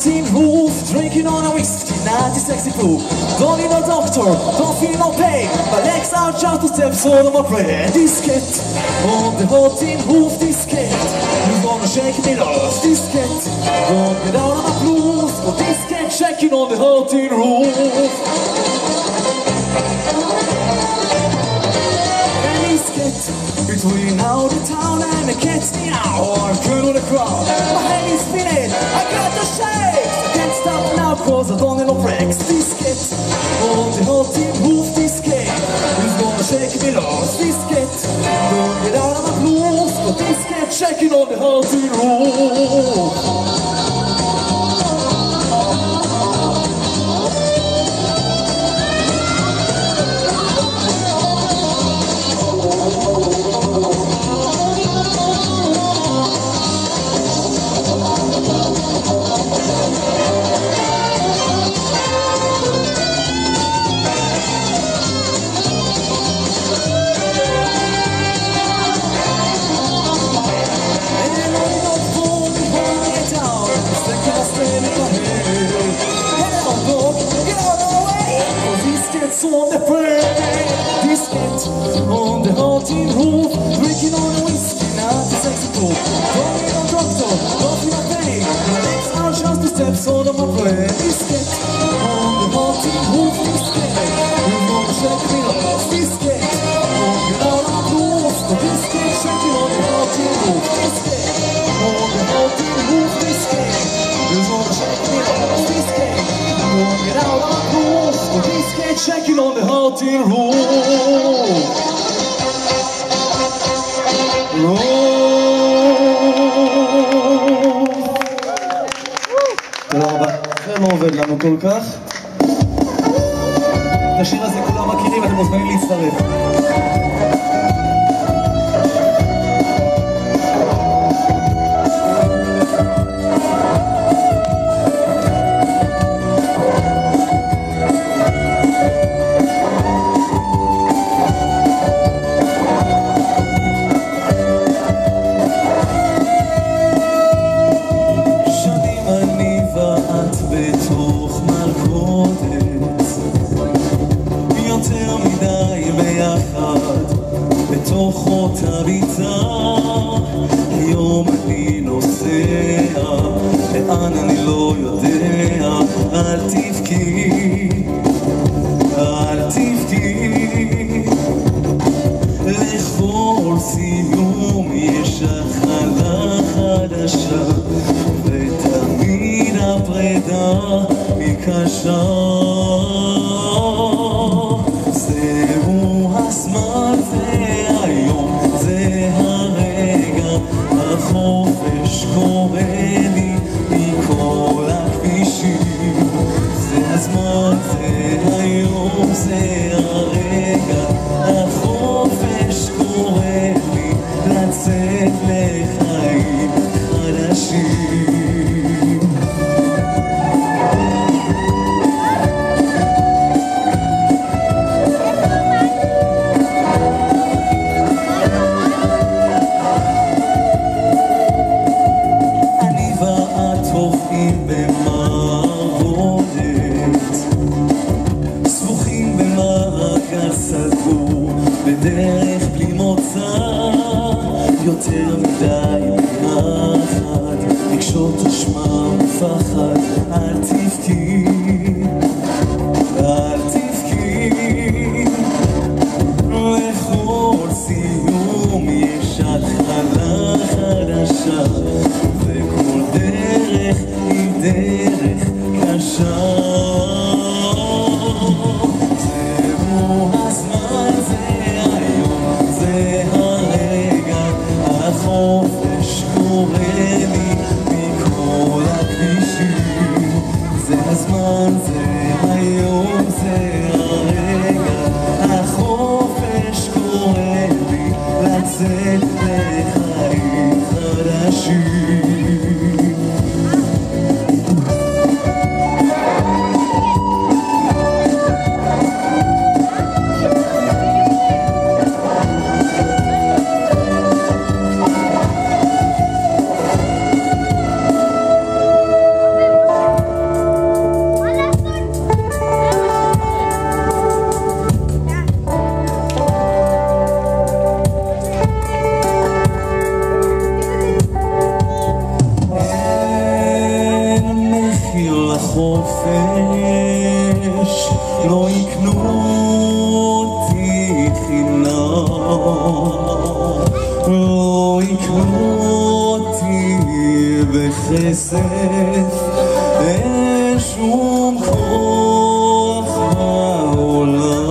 tin roof, drinking on a whiskey, not a sexy fool. Don't need a doctor, don't feel no pain. My legs are just two steps out of my brain. This on the tin roof, this cat is gonna shake me off. This cat don't get out of my blues, but this shaking on the hot tin between now the town and the cat's meow. Oh, I'm colonel the crowd. My head is spinning, I got the shakes. I can't stop now cause I don't have no brakes. This cat on the hot tin roof, this cat is gonna shake me loose. This cat don't get out of my blues, but this cat shaking on the hot tin roof. On the drinking on a whiskey, not a sexy. Don't need no doctor, pain. My legs are just two steps out of brain. This cat on the hot tin roof, this cat is gonna shake. This cat won't get out of my blues, but shaking on the hot tin roof. This on the hot tin roof, this cat is gonna shake. This cat won't get out of my blues, but shaking on the hot tin כך. את השיר הזה כולם מכירים, אתם מוזמנים להצטרף. בתוך מלכודת. יותר מדי ביחד בתוך אותה ביצה היום אני נוסע לאן אני לא יודע אל תבכי היא קשה זהו הזמן, זה היום, זה הרגע החופש קורא בדרך בלי מוצא יותר מדי פחד רגשות אשמה ופחד אל תבכי להיחשף, אין שום כוח בעולם.